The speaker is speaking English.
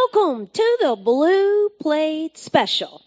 Welcome to the Blue Plate Special.